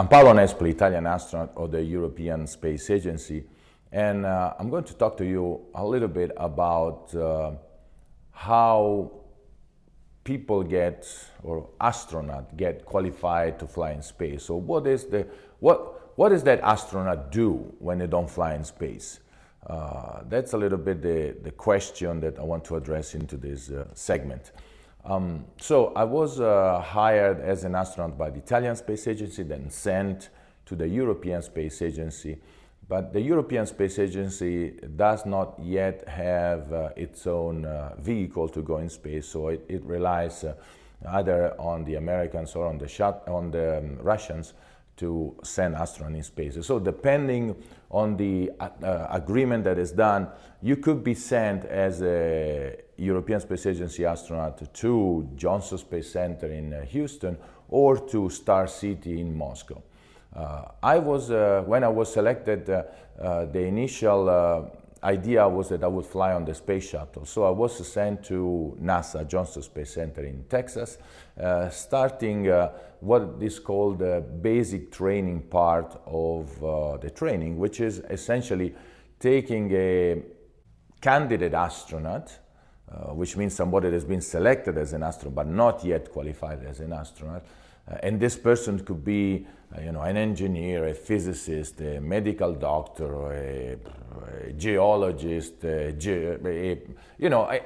I'm Paolo Nespoli, Italian astronaut of the European Space Agency, and uh, I'm going to talk to you a little bit about uh, how people get or astronauts get qualified to fly in space. So, what is the what what does that astronaut do when they don't fly in space? Uh, that's a little bit the, the question that I want to address into this uh, segment. Um, so I was uh, hired as an astronaut by the Italian Space Agency, then sent to the European Space Agency. But the European Space Agency does not yet have uh, its own uh, vehicle to go in space, so it, it relies uh, either on the Americans or on the, on the um, Russians to send astronauts in space. So depending on the uh, uh, agreement that is done, you could be sent as a European Space Agency astronaut to Johnson Space Center in uh, Houston or to Star City in Moscow. Uh, I was, uh, when I was selected, uh, the initial idea was that I would fly on the space shuttle. So I was sent to NASA Johnson Space Center in Texas, uh, starting uh, what is called the basic training part of uh, the training, which is essentially taking a candidate astronaut, uh, which means somebody that has been selected as an astronaut but not yet qualified as an astronaut, and this person could be, uh, you know, an engineer, a physicist, a medical doctor, a, a geologist, a a, you know, a,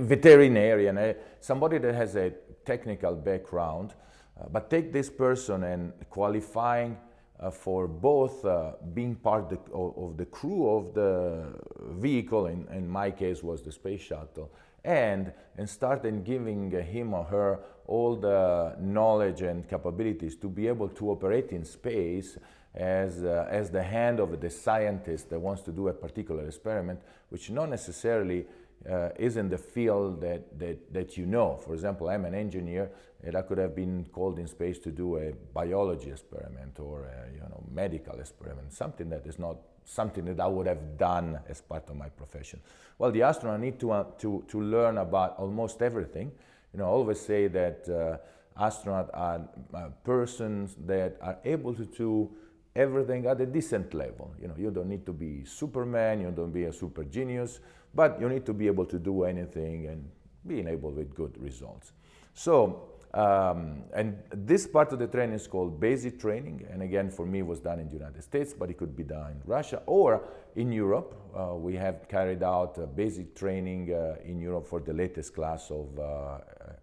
veterinarian, somebody that has a technical background. Uh, but take this person and qualifying uh, for both uh, being part the, of, the crew of the vehicle, in, in my case was the space shuttle, and, and start giving him or her all the knowledge and capabilities to be able to operate in space as, uh, as the hand of the scientist that wants to do a particular experiment, which not necessarily uh, is in the field that, that, that you know. For example, I'm an engineer and I could have been called in space to do a biology experiment or a you know, medical experiment, something that is not something that I would have done as part of my profession. Well, the astronaut need to, uh, to, to learn about almost everything. You know, I always say that uh, astronauts are uh, persons that are able to do everything at a decent level. You know, you don't need to be Superman, you don't be a super genius, but you need to be able to do anything and being able with good results. So um, and this part of the training is called basic training, and again, for me, was done in the United States, but it could be done in Russia or in Europe. Uh, we have carried out uh, basic training uh, in Europe for the latest class of uh,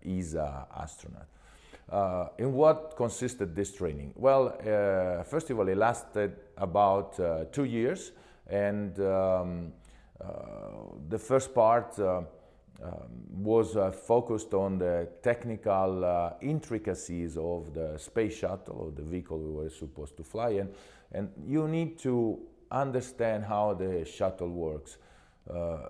ESA astronaut. Uh, in what consisted this training? Well, uh, first of all, it lasted about two years, and um, the first part um, was uh, focused on the technical uh, intricacies of the space shuttle, or the vehicle we were supposed to fly in. And you need to understand how the shuttle works. Uh,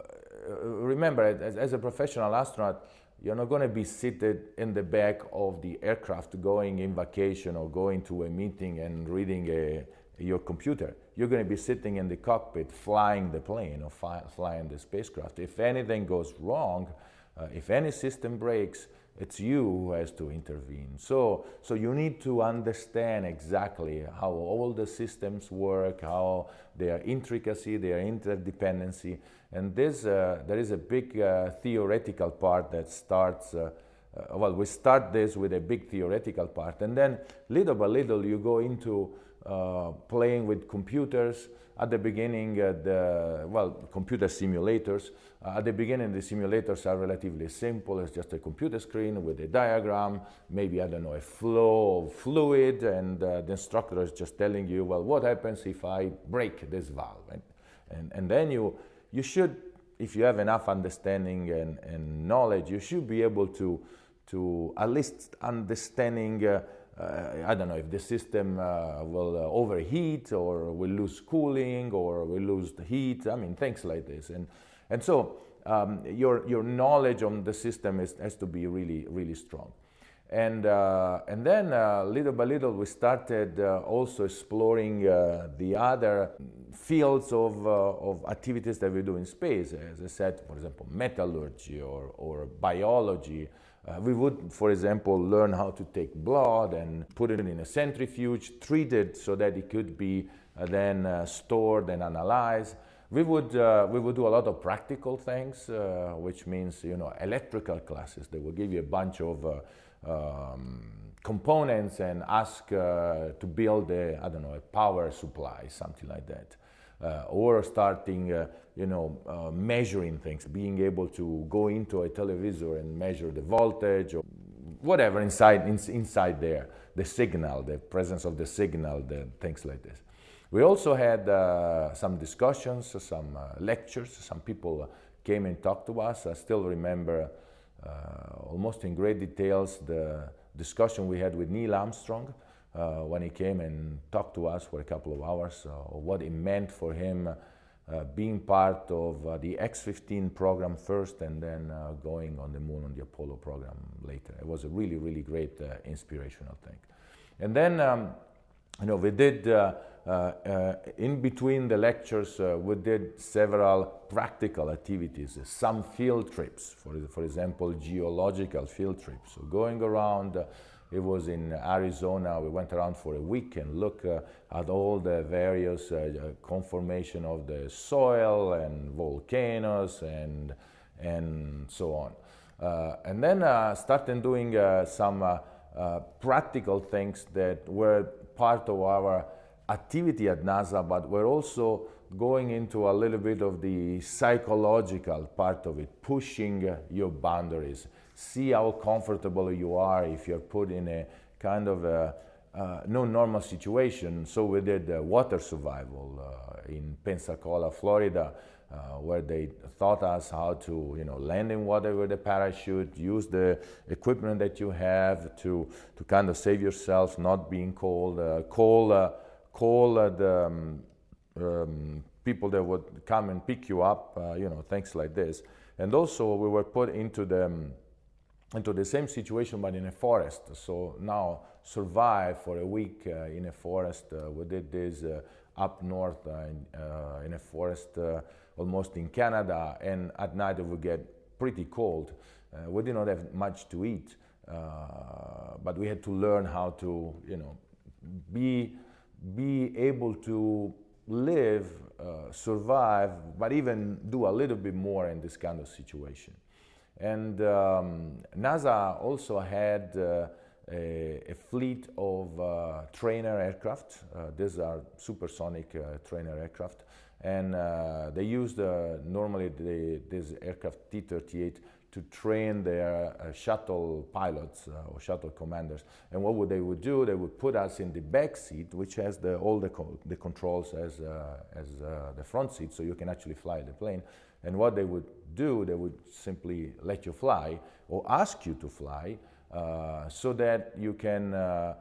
remember, as, as, a professional astronaut, you're not going to be seated in the back of the aircraft going in vacation or going to a meeting and reading a, your computer. You're going to be sitting in the cockpit flying the plane or flying the spacecraft. If anything goes wrong, uh, if any system breaks, it's you who has to intervene. So, so you need to understand exactly how all the systems work, how their intricacy, their interdependency, and this uh, there is a big uh, theoretical part that starts. Uh, uh well, we start this with a big theoretical part, and then little by little you go into uh, playing with computers. At the beginning, uh, the, well, computer simulators. Uh, at the beginning, the simulators are relatively simple. It's just a computer screen with a diagram, maybe, I don't know, a flow of fluid, and the instructor is just telling you, well, what happens if I break this valve? And, and, and then you, you should, if you have enough understanding and, and knowledge, you should be able to, to at least understanding uh, I don't know if the system uh, will uh, overheat or will lose cooling or will lose the heat. I mean, things like this. And, and so um, your, your knowledge on the system is, has to be really, really strong. And, uh, and then uh, little by little, we started uh, also exploring the other fields of, of activities that we do in space. As I said, for example, metallurgy or, or biology, Uh, we would, for example, learn how to take blood and put it in a centrifuge, treat it so that it could be uh, then uh, stored and analyzed. We would, uh, we would do a lot of practical things, uh, which means, you know, electrical classes. They will give you a bunch of um, components and ask to build a, I don't know, a power supply, something like that. Uh, or starting, uh, you know, uh, measuring things, being able to go into a televisor and measure the voltage or whatever inside, in, inside there, the signal, the presence of the signal, the things like this. We also had uh, some discussions, some uh, lectures. Some people came and talked to us. I still remember uh, almost in great details the discussion we had with Neil Armstrong uh, when he came and talked to us for a couple of hours, uh, what it meant for him uh, being part of uh, the X-15 program first and then uh, going on the moon on the Apollo program later. It was a really, really great uh, inspirational thing. And then, um, you know, we did, in between the lectures, we did several practical activities, some field trips, for, for example, geological field trips. So going around it was in Arizona. We went around for a week and looked uh, at all the various uh, uh, conformation of the soil and volcanoes and and so on. Uh, and then uh, started doing uh, some practical things that were part of our activity at NASA, but were also going into a little bit of the psychological part of it, pushing your boundaries see how comfortable you are if you're put in a kind of a uh, no normal situation. So we did uh, water survival uh, in Pensacola, Florida, uh, where they taught us how to, you know, land in water with a parachute, use the equipment that you have to, to kind of save yourself, not being cold, uh, call, uh, call the um, um, people that would come and pick you up, you know, things like this. And also we were put into the um, into the same situation but in a forest. So now survive for a week uh, in a forest. Uh, we did this uh, up north uh, in, uh, in, a forest uh, almost in Canada and at night it would get pretty cold. we did not have much to eat but we had to learn how to you know be be able to live, survive, but even do a little bit more in this kind of situation. And um, NASA also had uh, a, a, fleet of uh, trainer aircraft. Uh, these are supersonic uh, trainer aircraft. And uh, they used uh, normally the, this aircraft T-38 to train their shuttle pilots or shuttle commanders. And what would they would do? They would put us in the back seat, which has the, all the, co the controls as, as the front seat, so you can actually fly the plane. And what they would do, they would simply let you fly or ask you to fly uh, so that you can, uh,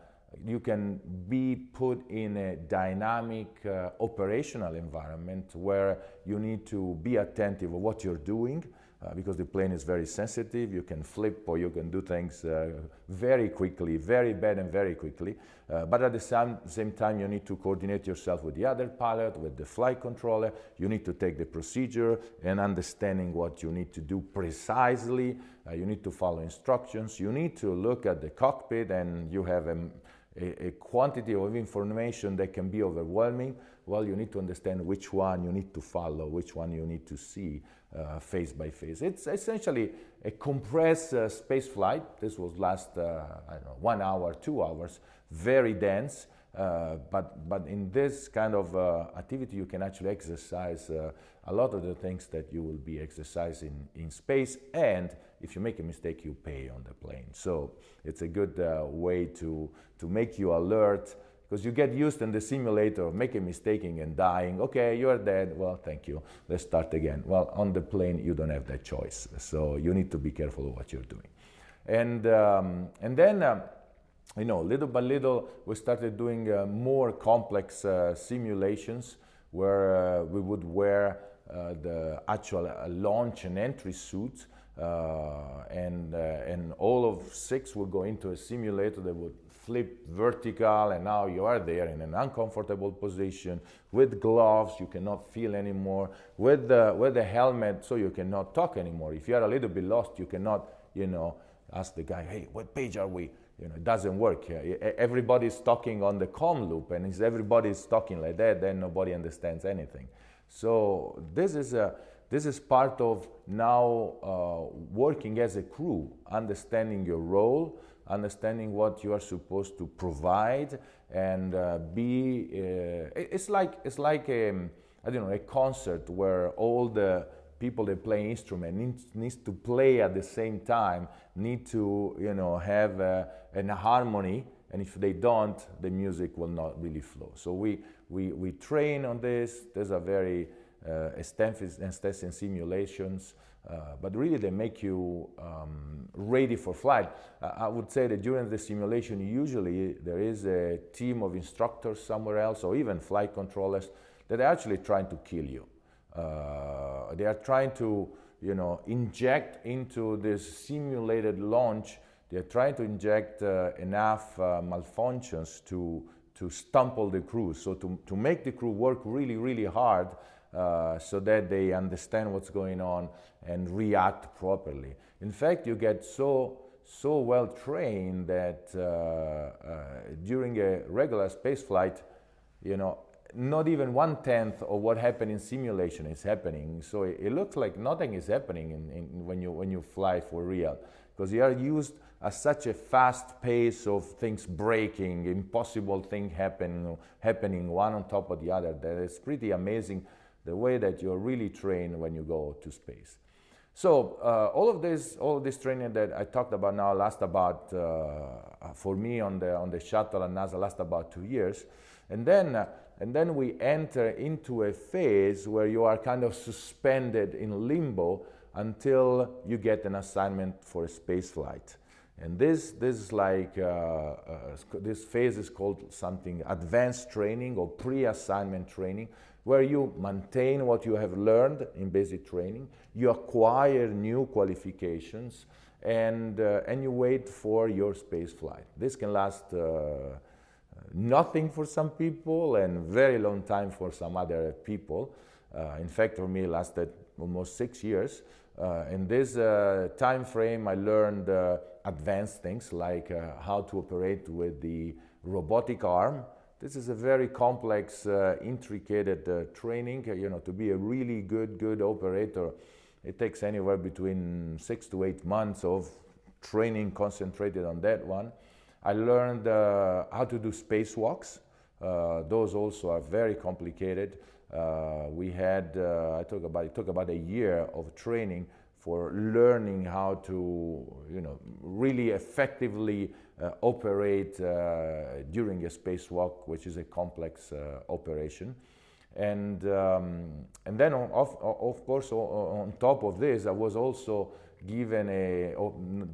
you can be put in a dynamic uh, operational environment where you need to be attentive of what you're doing uh, because the plane is very sensitive. You can flip or you can do things uh, very quickly, very bad and very quickly. Uh, but at the same, same time, you need to coordinate yourself with the other pilot, with the flight controller. You need to take the procedure and understanding what you need to do precisely. Uh, you need to follow instructions. You need to look at the cockpit and you have a, a, a quantity of information that can be overwhelming. Well, you need to understand which one you need to follow, which one you need to see uh, phase by phase. It's essentially a compressed uh, space flight. This was last, uh, I don't know, one hour, two hours, very dense. Uh, but, but in this kind of uh, activity, you can actually exercise uh, a lot of the things that you will be exercising in space. And if you make a mistake, you pay on the plane. So it's a good way to, to make you alert because you get used in the simulator of making mistaking and dying. Okay, you are dead. Well, thank you. Let's start again. Well, on the plane, you don't have that choice. So you need to be careful of what you're doing. And, um, and then, uh, you know, little by little, we started doing uh, more complex uh, simulations where uh, we would wear uh, the actual uh, launch and entry suits. and, and all of six would go into a simulator that would flip vertical and now you are there in an uncomfortable position with gloves you cannot feel anymore with the with the helmet so you cannot talk anymore if you are a little bit lost you cannot you know ask the guy, hey, what page are we? You know, it doesn't work. Everybody's talking on the com loop, and if everybody's talking like that, then nobody understands anything. So this is a this is part of now uh, working as a crew, understanding your role, understanding what you are supposed to provide, and uh, be. Uh, it's like it's like a, um, don't know a concert where all the people that play instrument needs, needs to play at the same time, need to you know have a, an harmony, and if they don't, the music will not really flow. So we we we train on this. There's a very uh, extensive simulations, uh, but really they make you um, ready for flight. I would say that during the simulation, usually there is a team of instructors somewhere else, or even flight controllers, that are actually trying to kill you. Uh, they are trying to, you know, inject into this simulated launch. They are trying to inject uh, enough uh, malfunctions to to stumble the crew, so to, to make the crew work really, really hard uh, so that they understand what's going on and react properly. In fact, you get so so well trained that uh, uh, during a regular space flight, you know, not even one tenth of what happened in simulation is happening. So it, it looks like nothing is happening in, in, when you when you fly for real, because you are used at such a fast pace of things breaking, impossible thing happening happening one on top of the other. That is pretty amazing the way that you're really trained when you go to space. So uh, all of this, all of this training that I talked about now last about, uh, for me on the on the shuttle and NASA last about two years, and then uh, and then we enter into a phase where you are kind of suspended in limbo until you get an assignment for a space flight. And this, this is like, uh, uh, this phase is called something advanced training or pre-assignment training, where you maintain what you have learned in basic training, you acquire new qualifications, and, uh, and you wait for your space flight. This can last uh, nothing for some people and very long time for some other people. Uh, in fact, for me, it lasted almost six years. Uh, in this uh, time frame, I learned uh, advanced things like how to operate with the robotic arm, this is a very complex, uh, intricate uh, training. Uh, you know, to be a really good, good operator, it takes anywhere between six to eight months of training concentrated on that one. I learned uh, how to do spacewalks. Uh, those also are very complicated. Uh, we had, I talk about, it took about a year of training for learning how to, you know, really effectively uh, operate uh, during a spacewalk, which is a complex uh, operation. And, um, and then, of, of course, on top of this, I was also given a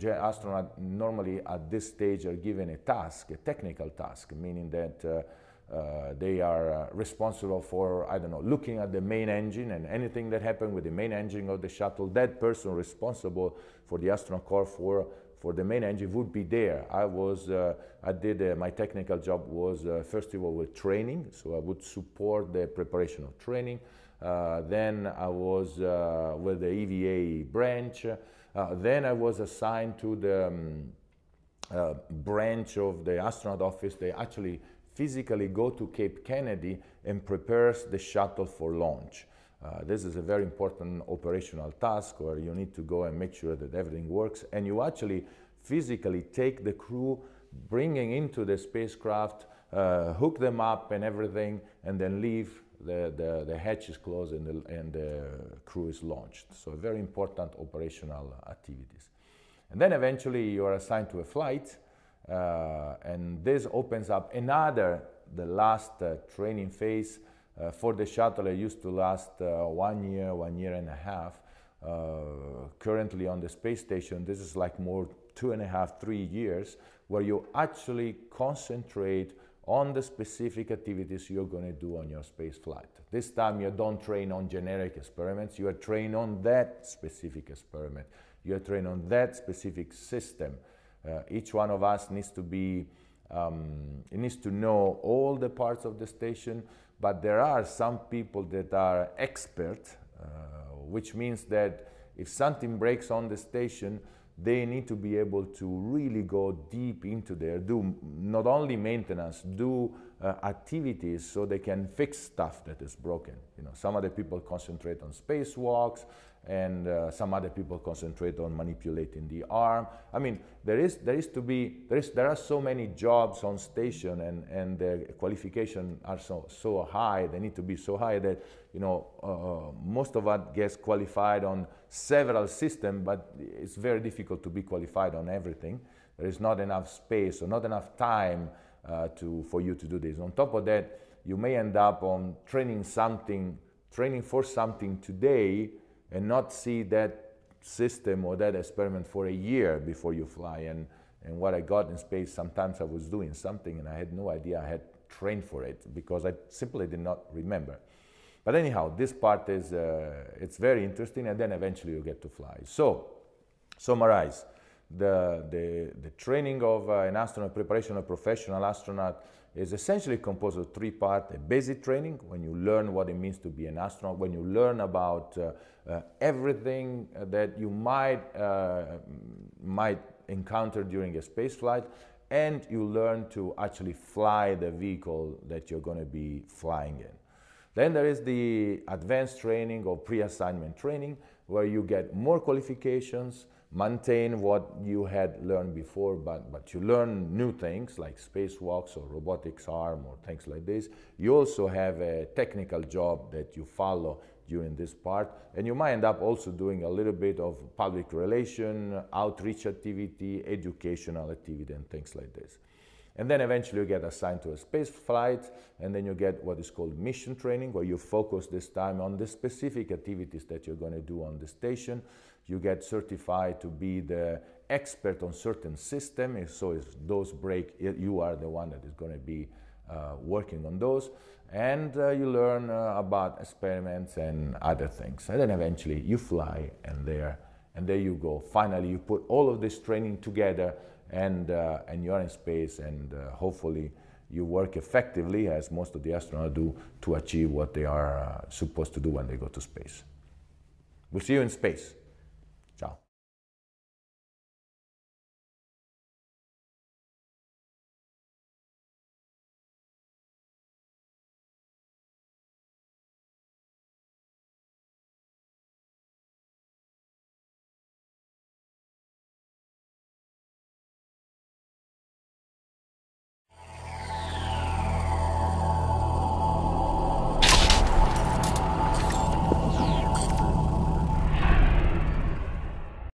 astronaut normally at this stage are given a task, a technical task, meaning that uh, uh, they are uh, responsible for, I don't know, looking at the main engine and anything that happened with the main engine of the shuttle, that person responsible for the astronaut corps for, for the main engine would be there. I was, uh, I did, uh, my technical job was uh, first of all with training, so I would support the preparation of training. then I was with the EVA branch. then I was assigned to the um, branch of the astronaut office. They actually physically go to Cape Kennedy and prepares the shuttle for launch. Uh, this is a very important operational task where you need to go and make sure that everything works and you actually physically take the crew bringing into the spacecraft uh, hook them up and everything and then leave the, the, the hatch is closed and the, and the crew is launched. So very important operational activities. And then eventually you are assigned to a flight uh, and this opens up another, the last uh, training phase uh, for the shuttle. It used to last one year, one year and a half. currently on the space station, this is like more two and a half, three years, where you actually concentrate on the specific activities you're going to do on your space flight. This time you don't train on generic experiments, you are trained on that specific experiment. You are trained on that specific system. Uh, each one of us needs to be, um, needs to know all the parts of the station, but there are some people that are expert, uh, which means that if something breaks on the station, they need to be able to really go deep into there, do not only maintenance, do uh, activities so they can fix stuff that is broken. You know, some other people concentrate on spacewalks, and uh, some other people concentrate on manipulating the arm. I mean, there is there is to be there is there are so many jobs on station, and and the qualification are so so high. They need to be so high that you know uh, most of us gets qualified on several systems, but it's very difficult to be qualified on everything. There is not enough space or not enough time uh, to for you to do this. On top of that, you may end up on training something, training for something today and not see that system or that experiment for a year before you fly. And, and what I got in space, sometimes I was doing something and I had no idea I had trained for it because I simply did not remember. But anyhow, this part is uh, it's very interesting, and then eventually you get to fly. So, summarize the, the, the training of uh, an astronaut, preparation of professional astronaut is essentially composed of three parts. A basic training, when you learn what it means to be an astronaut, when you learn about uh, uh, everything that you might, uh, might encounter during a space flight, and you learn to actually fly the vehicle that you're going to be flying in. Then there is the advanced training or pre-assignment training, where you get more qualifications, maintain what you had learned before, but, but you learn new things like spacewalks or robotics arm or things like this. You also have a technical job that you follow during this part, and you might end up also doing a little bit of public relation, outreach activity, educational activity, and things like this. And then eventually you get assigned to a space flight, and then you get what is called mission training, where you focus this time on the specific activities that you're going to do on the station. You get certified to be the expert on certain system, so if those break, you are the one that is going to be uh, working on those. And uh, you learn uh, about experiments and other things. And then eventually you fly, and there, and there you go. Finally, you put all of this training together and, uh, and you're in space and uh, hopefully you work effectively as most of the astronauts do to achieve what they are uh, supposed to do when they go to space. We'll see you in space.